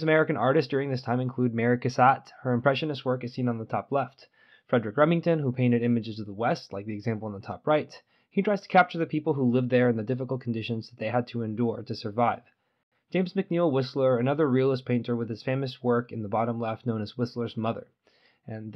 American artists during this time include Mary Cassatt. Her impressionist work is seen on the top left. Frederic Remington, who painted images of the West, like the example on the top right. He tries to capture the people who lived there and the difficult conditions that they had to endure to survive. James McNeill Whistler, another realist painter with his famous work in the bottom left known as Whistler's Mother. And